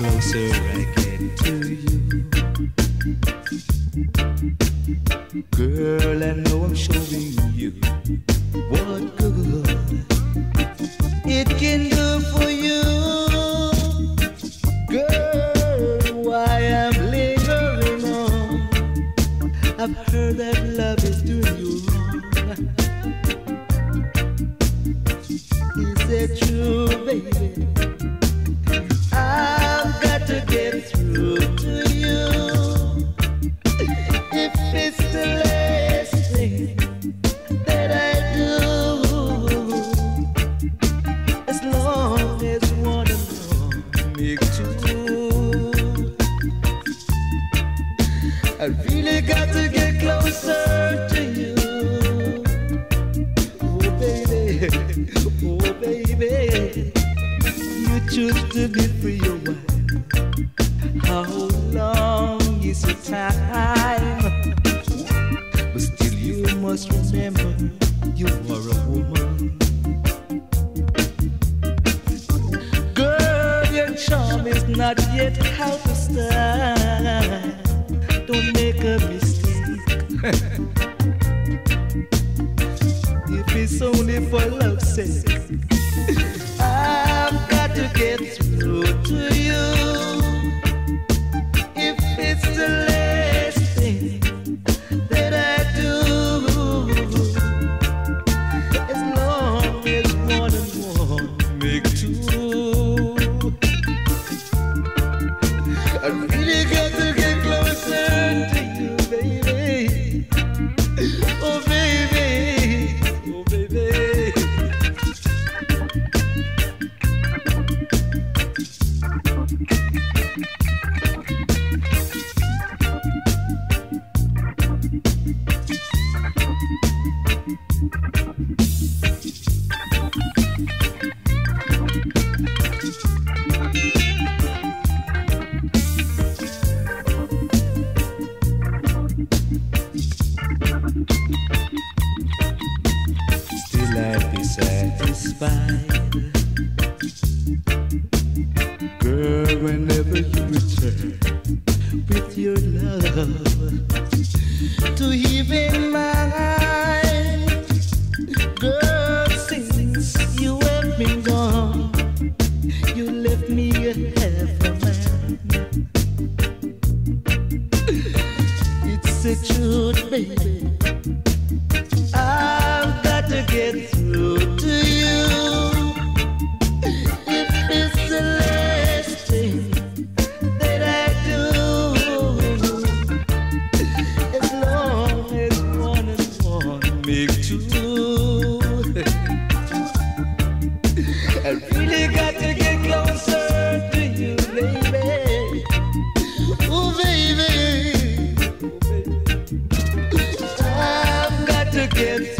closer I get to you. Girl, I know I'm showing you what good it can do for you. Girl, why I'm lingering on. I've heard that love is doing you wrong. Is it true, baby? Not yet out of style. Don't a mistake. if it's only for love's sake, I've got to get through to you. If it's the last thing that I do, as long as one and one make two, Still I'd be satisfied. Yeah.